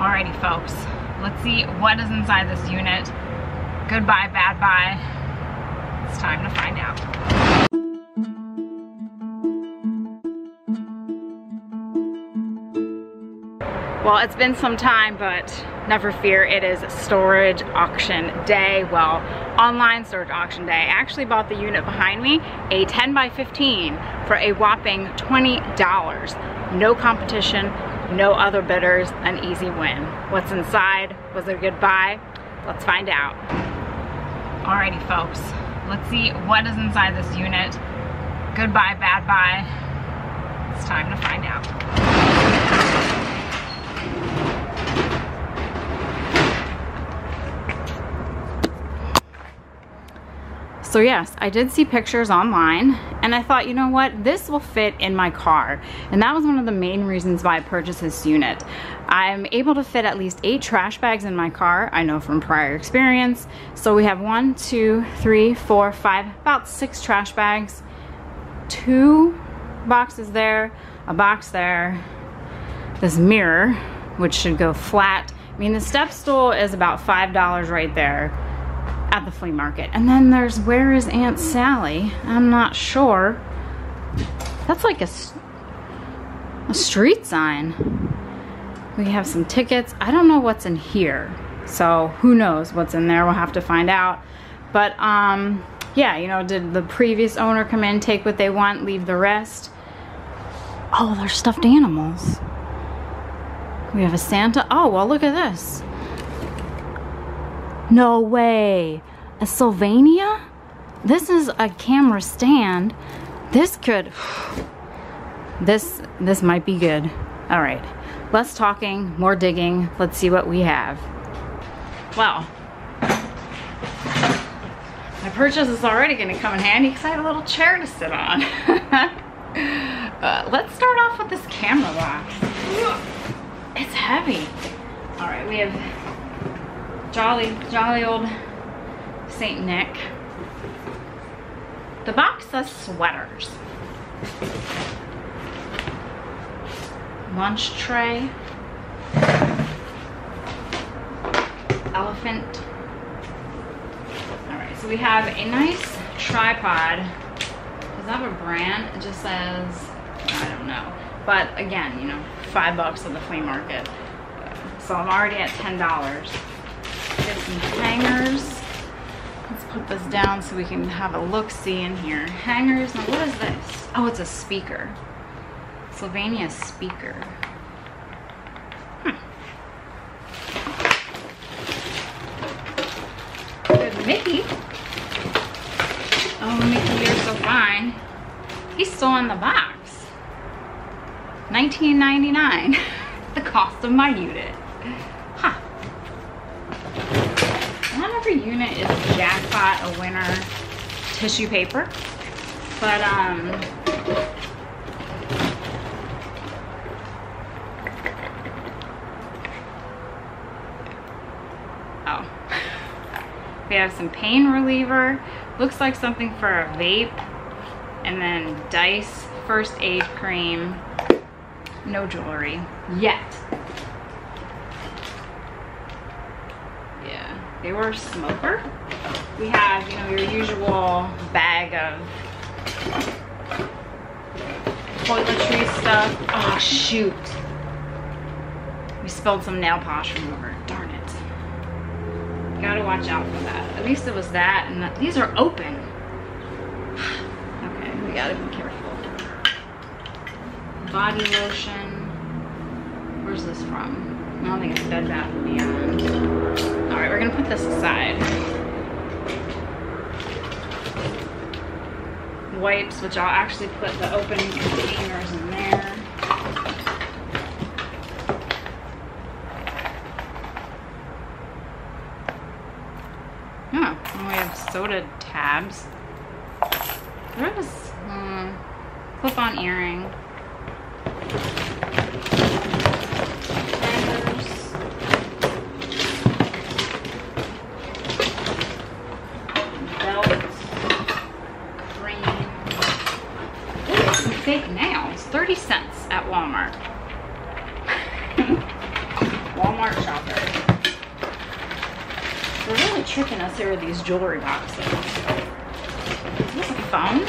Alrighty folks, let's see what is inside this unit. Good buy, bad buy. It's time to find out. Well, it's been some time, but never fear, it is storage auction day. Well, online storage auction day. I actually bought the unit behind me, a 10 by 15 for a whopping $20. No competition, no other bidders, an easy win. What's inside? Was it a good buy? Let's find out. Alrighty folks, let's see what is inside this unit. Good buy, bad buy. It's time to find out. So yes, I did see pictures online and I thought, you know what, this will fit in my car. And that was one of the main reasons why I purchased this unit. I'm able to fit at least eight trash bags in my car, I know from prior experience. So we have one, two, three, four, five, about six trash bags, two boxes there, a box there, this mirror, which should go flat. I mean, the step stool is about $5 right there at the flea market. And then there's Where is Aunt Sally? I'm not sure. That's like a, a street sign. We have some tickets. I don't know what's in here. So who knows what's in there. We'll have to find out. But um, yeah, you know, did the previous owner come in, take what they want, leave the rest? Oh, they're stuffed animals. We have a Santa. Oh, well, look at this. No way. A Sylvania? This is a camera stand. This could, this, this might be good. All right, less talking, more digging. Let's see what we have. Well, my purchase is already gonna come in handy because I have a little chair to sit on. uh, let's start off with this camera box. It's heavy. All right, we have jolly, jolly old St. Nick. The box says sweaters. Lunch tray. Elephant. All right, so we have a nice tripod. Does that have a brand? It just says, I don't know. But again, you know, five bucks at the flea market. So I'm already at $10 get some hangers. Let's put this down so we can have a look-see in here. Hangers, now what is this? Oh, it's a speaker. Sylvania speaker. Hmm. Good Mickey. Oh, Mickey, you're so fine. He's still in the box. 19.99. the cost of my unit. Every unit is jackpot, a winner, tissue paper. But, um, oh, we have some pain reliever. Looks like something for a vape. And then Dice First Aid Cream. No jewelry yet. They were a smoker. We have, you know, your usual bag of toiletry stuff. Oh, shoot. We spilled some nail polish remover. Darn it. Gotta watch out for that. At least it was that, and that, these are open. Okay, we gotta be careful. Body lotion. Where's this from? I don't think it's Bed Bath & Beyond. All right, we're gonna put this aside. Wipes, which I'll actually put the open containers in there. Oh, and we have soda tabs. There is um, clip-on earring. Walmart. Shopper. They're really tricking us here with these jewelry boxes. Is this a phone?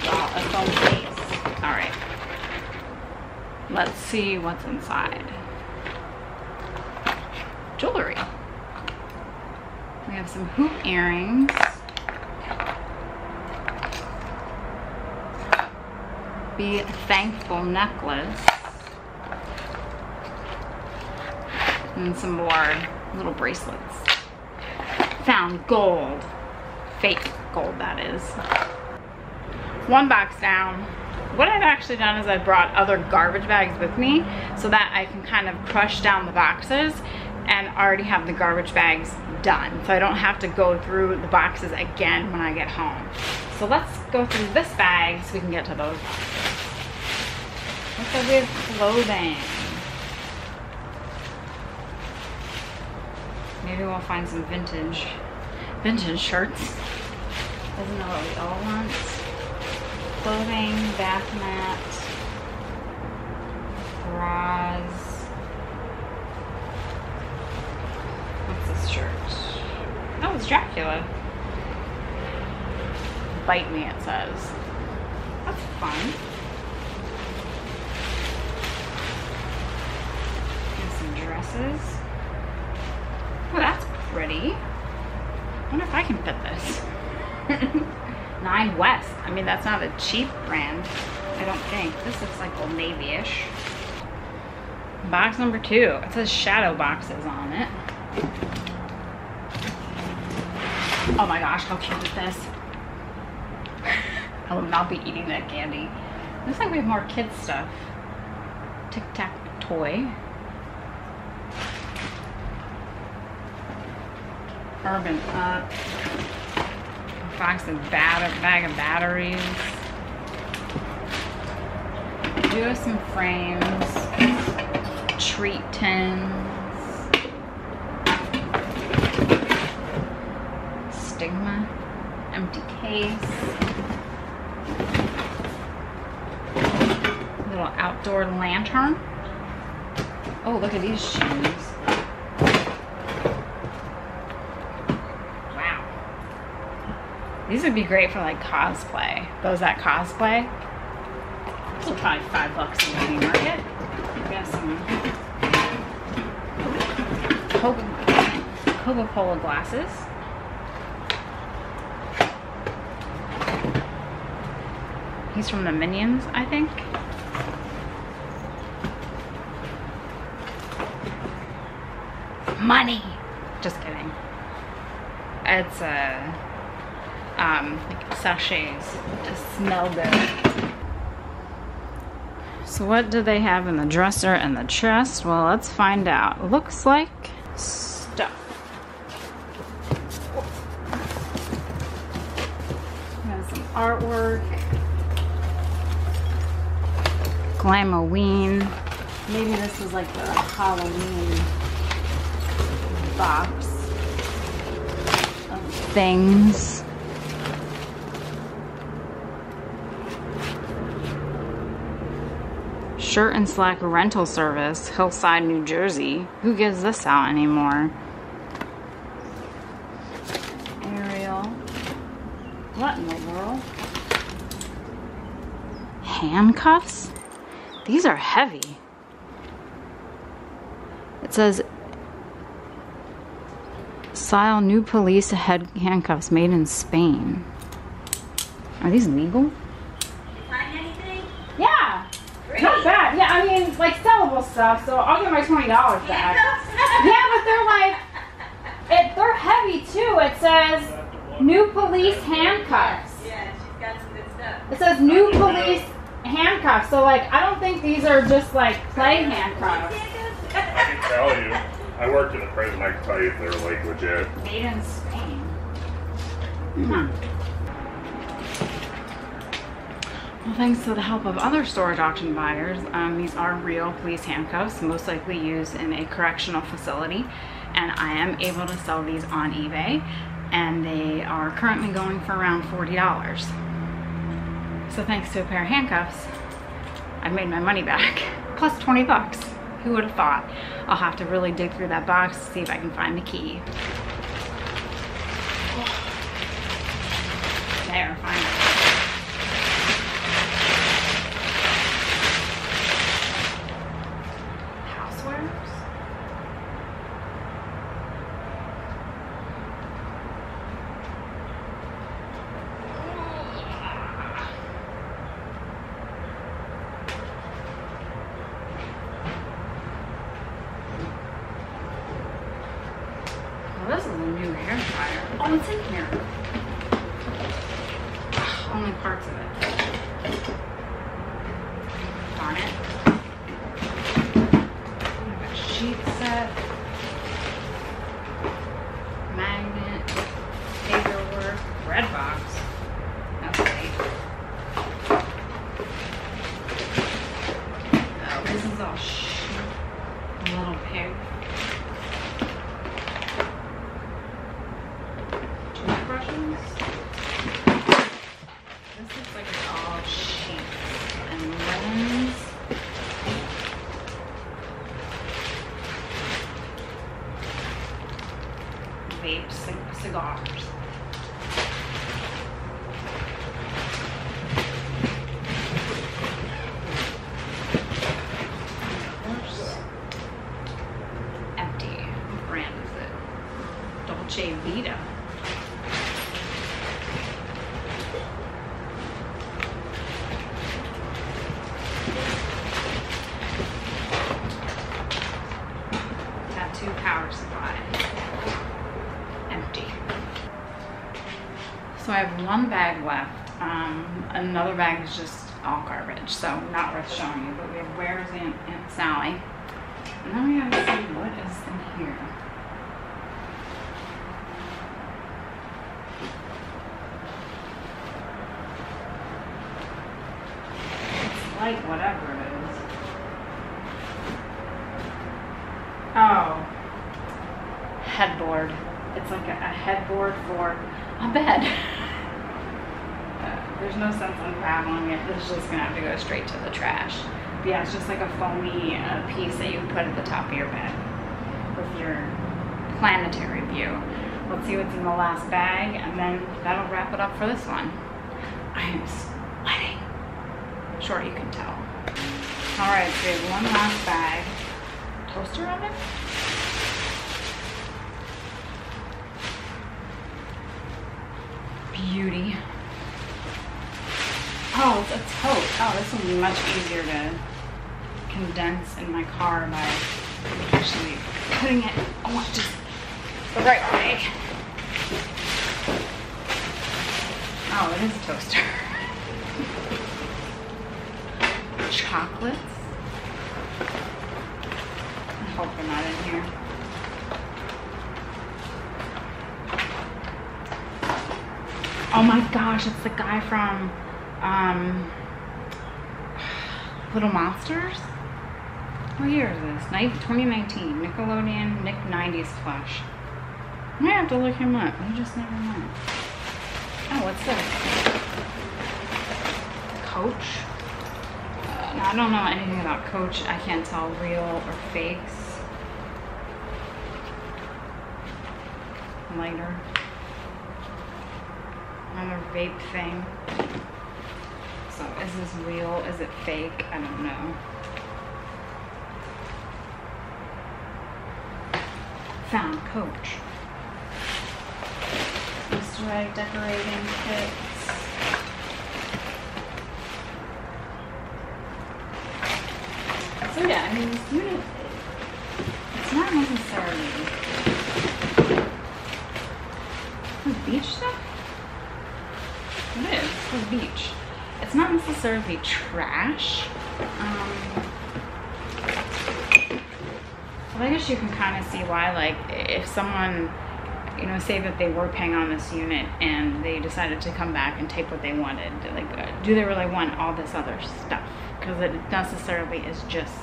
Wow, a phone case. All right. Let's see what's inside. Jewelry. We have some hoop earrings. Thankful necklace. And some more little bracelets. Found gold. Fake gold, that is. One box down. What I've actually done is I've brought other garbage bags with me so that I can kind of crush down the boxes and already have the garbage bags done. So I don't have to go through the boxes again when I get home. So let's go through this bag so we can get to those boxes. We have clothing. Maybe we'll find some vintage, vintage shirts. Doesn't know what we all want. Clothing, bath mat, bras. What's this shirt? Oh, it's Dracula. Bite me, it says. That's fun. And some dresses. Oh, that's pretty. I wonder if I can fit this. Nine West. I mean, that's not a cheap brand. I don't think. This looks like Old Navy-ish. Box number two. It says shadow boxes on it. Oh my gosh, how cute is this? I will not be eating that candy. Looks like we have more kids stuff. Tic Tac toy. Urban Up. Box of bat bag of batteries. Do some frames. Treat tins. Stigma. Empty case. Little outdoor lantern. Oh, look at these shoes. Wow. These would be great for like cosplay. Those that cosplay. These are probably five bucks in the beauty market. We have some Coca- Coca-Cola glasses. He's from the Minions, I think. Money! Just kidding. It's a um, like sachets to smell good. So what do they have in the dresser and the chest? Well, let's find out. Looks like stuff. Has some artwork. Glamoween. Maybe this is like the Halloween box of things. Shirt and Slack rental service, Hillside, New Jersey. Who gives this out anymore? Ariel. What in the world? Handcuffs? These are heavy. It says Style new police head handcuffs made in Spain. Are these legal? Anything? Yeah. Great. Not bad. Yeah, I mean, like sellable stuff, so I'll get my $20 back. yeah, but they're like, it, they're heavy too. It says new police handcuffs. Yeah, she's got some good stuff. It says new police handcuffs. So, like, I don't think these are just like play handcuffs. I can tell you. I worked in a prison. I can tell you if they're like legit. Made in Spain. Huh. Well, thanks to the help of other storage auction buyers, um, these are real police handcuffs, most likely used in a correctional facility. And I am able to sell these on eBay, and they are currently going for around $40. So thanks to a pair of handcuffs, I made my money back, plus 20 bucks. Who would have thought? I'll have to really dig through that box to see if I can find the key. There, finally. Housewares? Well, this is a new hair dryer. Oh, it's in here. Ugh, Only parts of it. Darn it. I got a sheet set. Magnet. Paperwork. Red box. Okay. Oh, this is all sh- a little pig. toothbrushes. This looks like it's all sheets and linens. Vapes, cig- cigars. There's Empty. What brand is it? Dolce Vita. Tattoo power supply. Empty. So I have one bag left. Um, another bag is just all garbage, so not worth showing you. But we have Where's Aunt, Aunt Sally? And then we gotta see what is in here. It's like whatever it is. Oh. Headboard. It's like a, a headboard for a bed. Uh, there's no sense unraveling it. This is just gonna have to go straight to the trash. But yeah, it's just like a foamy uh, piece that you put at the top of your bed with your planetary view. Let's see what's in the last bag, and then that'll wrap it up for this one. I am sweating. Sure, you can tell. All right, so we have one last bag. Toaster oven? Beauty. Oh, it's a tote. Oh, this will be much easier to condense in my car by actually putting it oh, just the right way. Oh, it is a toaster. Chocolates. I hope they're not in here. Oh my gosh, it's the guy from um, Little Monsters. What year is this? Night 2019. Nickelodeon Nick 90s Flash. I might have to look him up. You just never know. Oh, what's this? Coach? Uh, I don't know anything about Coach. I can't tell real or fakes. Lighter. Another vape thing. Is this real? Is it fake? I don't know. Found Coach. Easter egg decorating kits. So yeah, I mean this unit, it's not necessarily This beach stuff? It is. The beach. It's not necessarily trash. Um, I guess you can kind of see why, like, if someone, you know, say that they were paying on this unit and they decided to come back and take what they wanted, like, uh, do they really want all this other stuff? Because it necessarily is just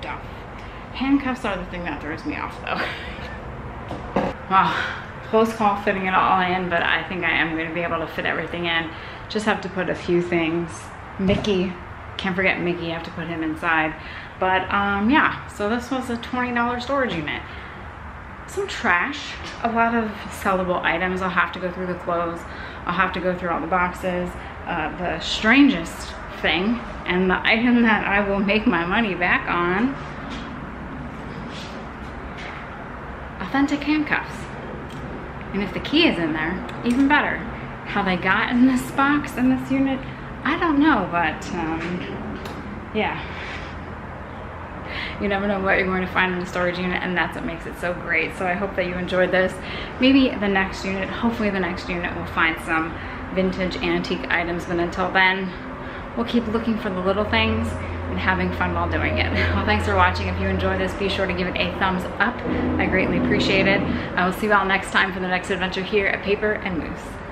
stuff. Handcuffs are the thing that throws me off, though. Ah, close call fitting it all in, but I think I am going to be able to fit everything in. Just have to put a few things. Mickey Can't forget Mickey, I have to put him inside. But um, yeah, so this was a $20 storage unit. Some trash, a lot of sellable items. I'll have to go through the clothes. I'll have to go through all the boxes. Uh, the strangest thing, and the item that I will make my money back on, authentic handcuffs. And if the key is in there, even better. How they got in this box, in this unit, I don't know, but um, yeah. You never know what you're going to find in the storage unit and that's what makes it so great. So I hope that you enjoyed this. Maybe the next unit, hopefully the next unit will find some vintage antique items. But until then, we'll keep looking for the little things and having fun while doing it. Well, thanks for watching. If you enjoyed this, be sure to give it a thumbs up. I greatly appreciate it. I will see you all next time for the next adventure here at Paper and Moose.